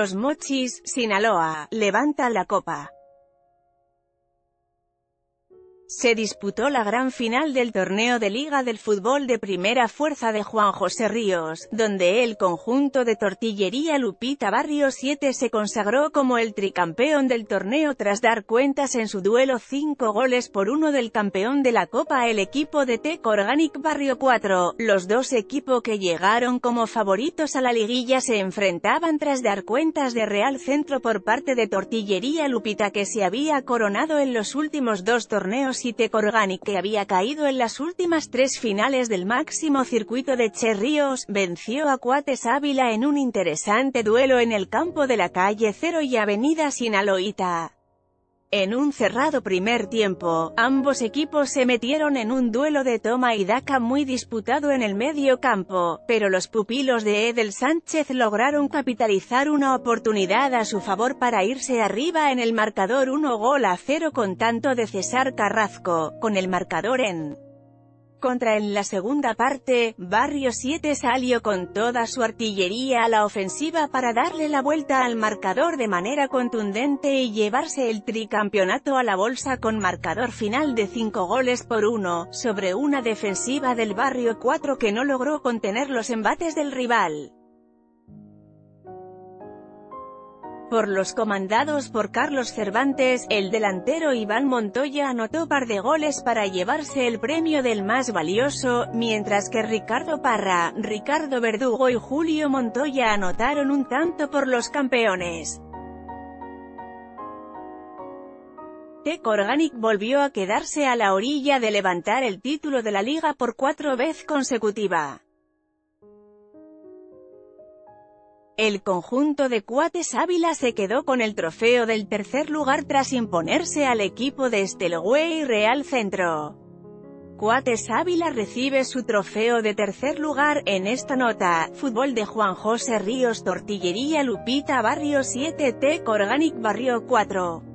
Los Mochis, Sinaloa, levanta la copa. Se disputó la gran final del torneo de Liga del Fútbol de Primera Fuerza de Juan José Ríos, donde el conjunto de Tortillería Lupita Barrio 7 se consagró como el tricampeón del torneo tras dar cuentas en su duelo 5 goles por uno del campeón de la Copa el equipo de Tec Organic Barrio 4. Los dos equipos que llegaron como favoritos a la liguilla se enfrentaban tras dar cuentas de Real Centro por parte de Tortillería Lupita que se había coronado en los últimos dos torneos y Organic que había caído en las últimas tres finales del máximo circuito de Cherríos, venció a Cuates Ávila en un interesante duelo en el campo de la calle Cero y Avenida Sinaloita. En un cerrado primer tiempo, ambos equipos se metieron en un duelo de toma y daca muy disputado en el medio campo, pero los pupilos de Edel Sánchez lograron capitalizar una oportunidad a su favor para irse arriba en el marcador 1 gol a 0 con tanto de César Carrasco, con el marcador en contra en la segunda parte, Barrio 7 salió con toda su artillería a la ofensiva para darle la vuelta al marcador de manera contundente y llevarse el tricampeonato a la bolsa con marcador final de 5 goles por 1, sobre una defensiva del Barrio 4 que no logró contener los embates del rival. Por los comandados por Carlos Cervantes, el delantero Iván Montoya anotó par de goles para llevarse el premio del más valioso, mientras que Ricardo Parra, Ricardo Verdugo y Julio Montoya anotaron un tanto por los campeones. Tec Organic volvió a quedarse a la orilla de levantar el título de la liga por cuatro veces consecutiva. El conjunto de Cuates Ávila se quedó con el trofeo del tercer lugar tras imponerse al equipo de Estelwey Real Centro. Cuates Ávila recibe su trofeo de tercer lugar, en esta nota, fútbol de Juan José Ríos Tortillería Lupita Barrio 7 Tec Organic Barrio 4.